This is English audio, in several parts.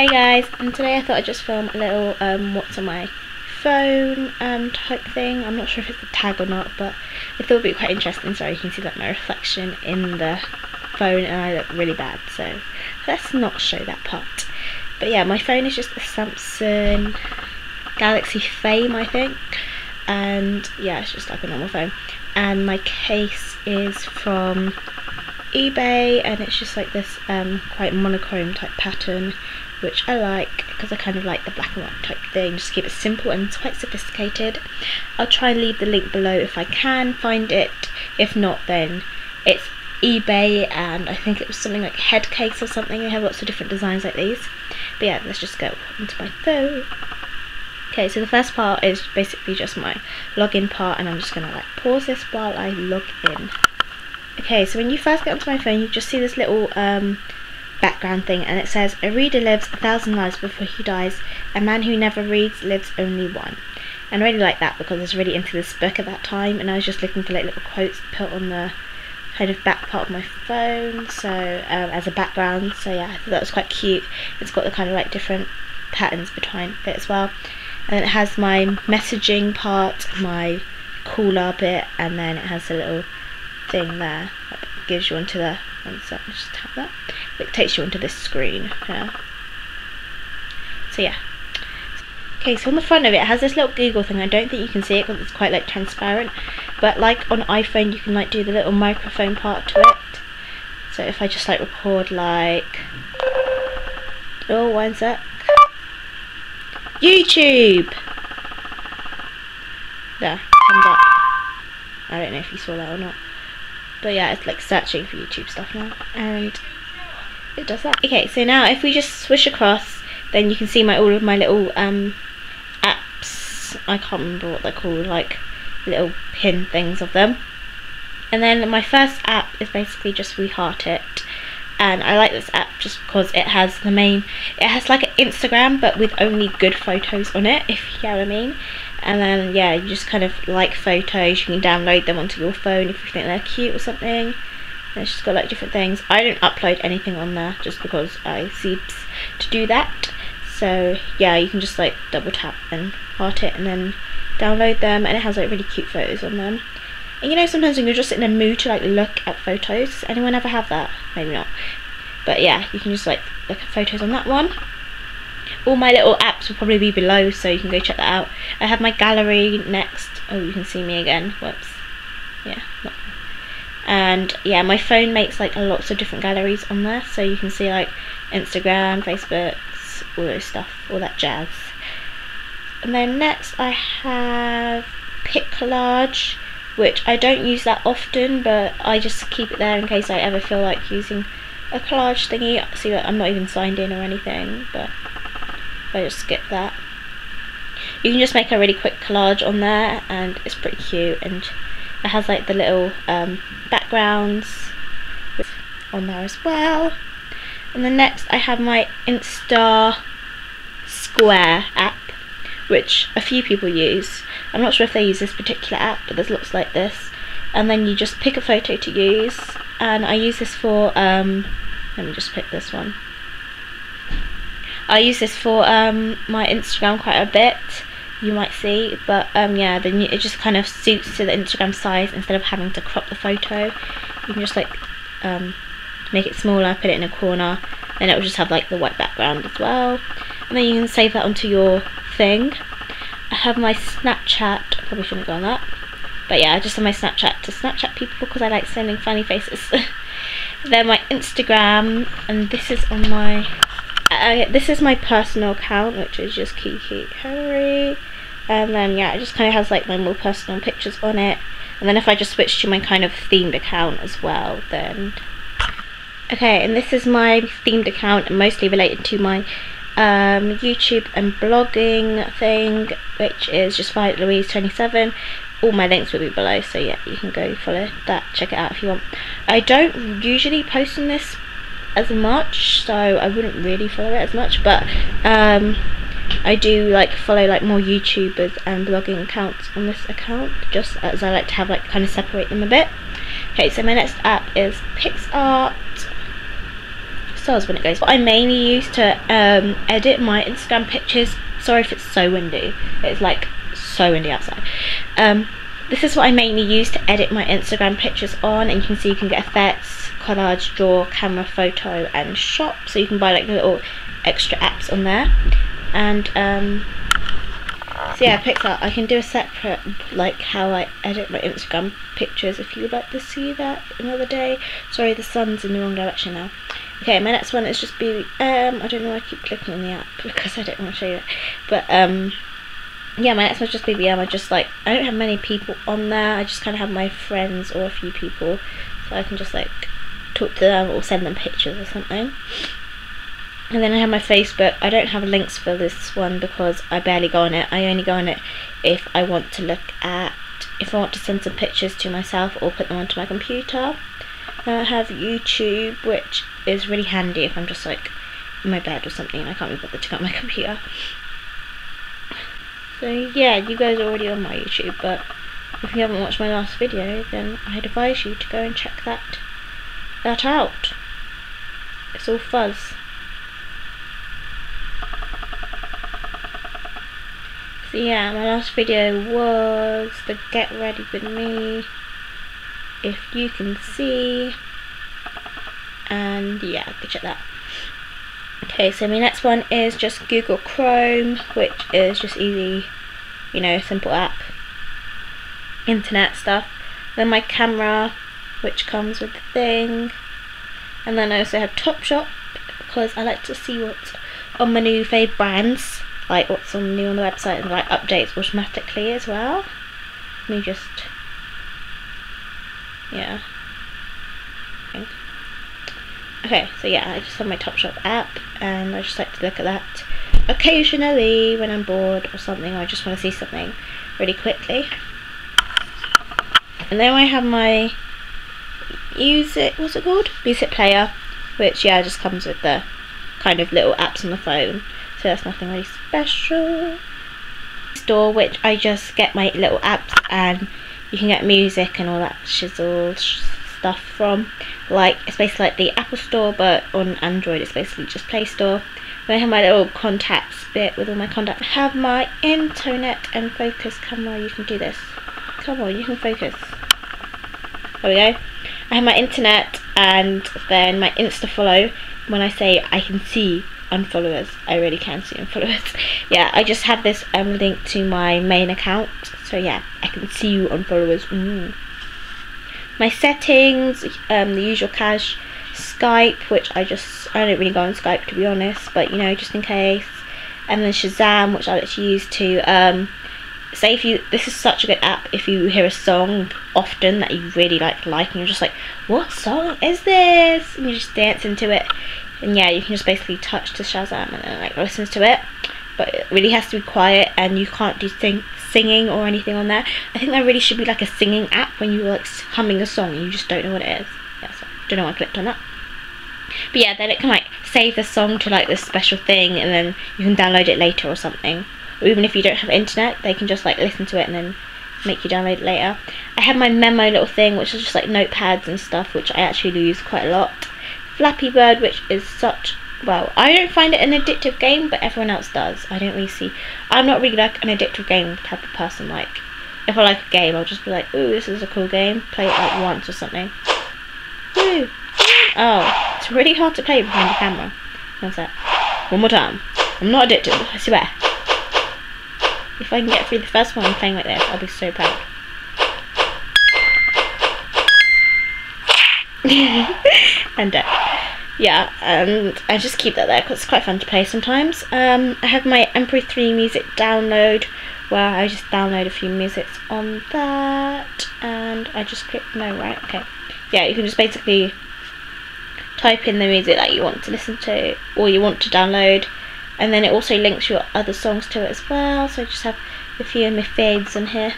Hey guys, and today I thought I'd just film a little um, what's on my phone um, type thing. I'm not sure if it's a tag or not, but I thought it would be quite interesting. So you can see like my reflection in the phone and I look really bad. So let's not show that part. But yeah, my phone is just a Samsung Galaxy Fame, I think. And yeah, it's just like a normal phone. And my case is from eBay and it's just like this um, quite monochrome type pattern which I like because I kind of like the black and white type thing. Just keep it simple and it's quite sophisticated. I'll try and leave the link below if I can find it. If not then it's eBay and I think it was something like head case or something. They have lots of different designs like these. But yeah let's just go into my phone. Okay so the first part is basically just my login part and I'm just gonna like pause this while I log in. Okay so when you first get onto my phone you just see this little um, background thing and it says a reader lives a thousand lives before he dies. A man who never reads lives only one. And I really like that because I was really into this book at that time and I was just looking for like little quotes put on the kind of back part of my phone so um, as a background. So yeah I thought that was quite cute. It's got the kind of like different patterns behind it as well. And it has my messaging part my cooler bit and then it has a little thing there that gives you onto the one sec, just tap that. It takes you onto this screen yeah. So yeah. Okay so on the front of it, it has this little Google thing. I don't think you can see it because it's quite like transparent. But like on iPhone you can like do the little microphone part to it. So if I just like record like oh one sec. YouTube! There comes up. I don't know if you saw that or not but yeah it's like searching for YouTube stuff now and it does that. Okay so now if we just swish across then you can see my all of my little um, apps. I can't remember what they're called like little pin things of them. And then my first app is basically just We Heart It. And I like this app just because it has the main it has like an Instagram but with only good photos on it if you know what I mean and then yeah you just kind of like photos you can download them onto your phone if you think they're cute or something. And it's just got like different things. I don't upload anything on there just because I seems to do that. So yeah you can just like double tap and heart it and then download them. And it has like really cute photos on them. And you know sometimes when you're just in a mood to like look at photos does anyone ever have that? Maybe not. But yeah you can just like look at photos on that one all my little apps will probably be below so you can go check that out. I have my gallery next. Oh you can see me again. Whoops. Yeah and yeah my phone makes like lots of different galleries on there so you can see like Instagram Facebook all those stuff all that jazz. And then next I have PicCollage which I don't use that often but I just keep it there in case I ever feel like using a collage thingy. See I'm not even signed in or anything but I just skip that. You can just make a really quick collage on there and it's pretty cute and it has like the little um, backgrounds on there as well. And then next I have my Insta Square app which a few people use. I'm not sure if they use this particular app but there's lots like this and then you just pick a photo to use and I use this for um, let me just pick this one I use this for um, my Instagram quite a bit you might see but um, yeah it just kind of suits to the Instagram size instead of having to crop the photo. You can just like um, make it smaller put it in a corner and it will just have like the white background as well. And then you can save that onto your thing. I have my Snapchat probably shouldn't go on that but yeah I just have my Snapchat to Snapchat people because I like sending funny faces. Then my Instagram and this is on my uh, this is my personal account, which is just Kiki Henry. And then, yeah, it just kind of has like my more personal pictures on it. And then if I just switch to my kind of themed account as well, then... Okay, and this is my themed account, mostly related to my um, YouTube and blogging thing, which is just Violet Louise 27 all my links will be below so yeah you can go follow that check it out if you want I don't usually post on this as much so I wouldn't really follow it as much but um, I do like follow like more YouTubers and blogging accounts on this account just as I like to have like kind of separate them a bit okay so my next app is PicsArt so stars when it goes. but I mainly use to um, edit my Instagram pictures. Sorry if it's so windy. It's like so windy outside. Um, this is what I mainly use to edit my Instagram pictures on, and you can see you can get effects, collage, draw, camera, photo, and shop. So you can buy like little extra apps on there. And um, so yeah, PicsArt, I can do a separate, like, how I edit my Instagram pictures if you would like to see that another day. Sorry, the sun's in the wrong direction now. Okay, my next one is just be, um, I don't know why I keep clicking on the app because I don't want to show you it. But, um, yeah, my next one's just BBM. I just, like, I don't have many people on there. I just kind of have my friends or a few people. So I can just, like, talk to them or send them pictures or something. And then I have my Facebook. I don't have links for this one because I barely go on it. I only go on it if I want to look at, if I want to send some pictures to myself or put them onto my computer. I have YouTube, which is really handy if I'm just like in my bed or something and I can't be bothered to get my computer. So yeah, you guys are already on my YouTube, but if you haven't watched my last video, then I'd advise you to go and check that that out. It's all fuzz. So yeah, my last video was the get ready with me, if you can see, and yeah, go check that. Okay, so my next one is just Google Chrome, which is just easy, you know, simple app, internet stuff. Then my camera, which comes with the thing, and then I also have Topshop, because I like to see what's on my new fave brands like what's on new on the website and like updates automatically as well. Let me just yeah. Okay. Okay, so yeah, I just have my Topshop app and I just like to look at that occasionally when I'm bored or something or I just want to see something really quickly. And then I have my music what's it called? Music player, which yeah just comes with the kind of little apps on the phone so that's nothing really special store which I just get my little apps and you can get music and all that shizzle stuff from like it's basically like the Apple store but on Android it's basically just Play Store then I have my little contacts bit with all my contacts I have my internet and focus camera you can do this come on you can focus there we go I have my internet and then my insta follow when I say I can see unfollowers. I really can see unfollowers. yeah, I just have this um, link to my main account. So yeah, I can see you unfollowers. Mm. My settings, um, the usual cache, Skype, which I just, I don't really go on Skype to be honest, but you know, just in case. And then Shazam, which I like to use to, um, say if you, this is such a good app, if you hear a song often that you really like, like, and you're just like, what song is this? And you just dance into it and yeah you can just basically touch the Shazam and then like listens to it but it really has to be quiet and you can't do sing singing or anything on there. I think there really should be like a singing app when you're like humming a song. And you just don't know what it is. Yeah so don't know why I clicked on that. But yeah then it can like save the song to like this special thing and then you can download it later or something. Or even if you don't have internet they can just like listen to it and then make you download it later. I have my memo little thing which is just like notepads and stuff which I actually use quite a lot. Flappy Bird, which is such well, I don't find it an addictive game, but everyone else does. I don't really see. I'm not really like an addictive game type of person. Like, if I like a game, I'll just be like, "Ooh, this is a cool game." Play it like once or something. Ooh. Oh, it's really hard to play behind the camera. One sec. One more time. I'm not addicted. I swear. If I can get through the first one playing like this, I'll be so proud. and uh, yeah, and I just keep that there because it's quite fun to play sometimes. Um, I have my MP3 music download where I just download a few musics on that, and I just click no, right? Okay. Yeah, you can just basically type in the music that you want to listen to or you want to download, and then it also links your other songs to it as well. So I just have a few of my faves on here.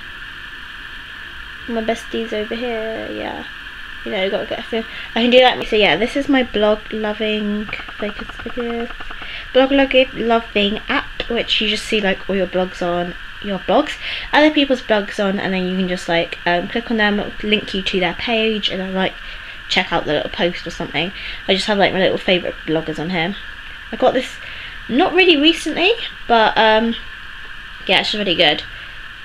My besties over here, yeah you know, gotta get a. I can do that. So yeah, this is my blog loving focus videos. Blog loving app, which you just see like all your blogs on your blogs, other people's blogs on, and then you can just like um, click on them, link you to their page, and then like check out the little post or something. I just have like my little favourite bloggers on here. I got this not really recently, but um, yeah, it's really good.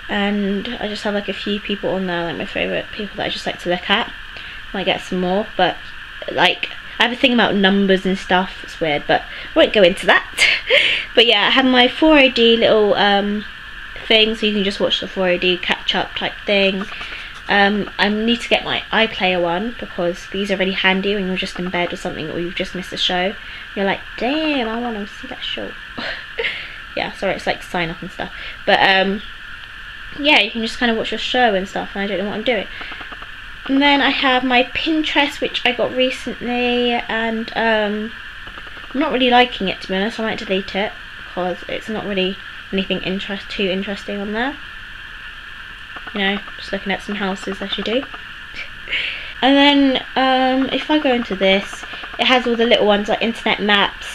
And I just have like a few people on there, like my favourite people that I just like to look at. Might get some more, but like I have a thing about numbers and stuff. It's weird, but I won't go into that. but yeah, I have my 4OD little um, thing, so you can just watch the 4OD catch up type thing. Um, I need to get my iPlayer one because these are really handy when you're just in bed or something or you've just missed a show. You're like, damn, I want to see that show. yeah, sorry, it's like sign up and stuff. But um, yeah, you can just kind of watch your show and stuff, and I don't know what I'm doing. And then I have my Pinterest, which I got recently, and um, I'm not really liking it to be honest. I might delete it because it's not really anything interest too interesting on there. You know, just looking at some houses as you do. and then um, if I go into this, it has all the little ones like internet maps,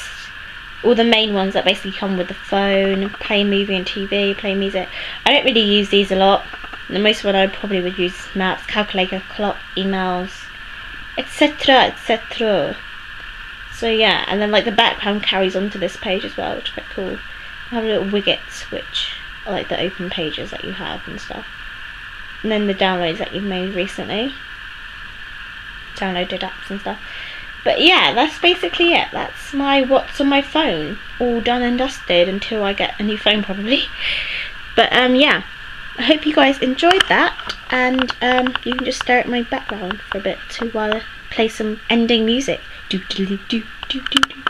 all the main ones that basically come with the phone, play movie and TV, play music. I don't really use these a lot. The most one I probably would use maps, calculator, clock, emails, etc. etc. So yeah, and then like the background carries onto this page as well, which is quite cool. I have little widgets which are like the open pages that you have and stuff. And then the downloads that you've made recently. Downloaded apps and stuff. But yeah, that's basically it. That's my what's on my phone. All done and dusted until I get a new phone probably. But um yeah. I hope you guys enjoyed that and um you can just stare at my background for a bit to while I play some ending music. Do do do do do do.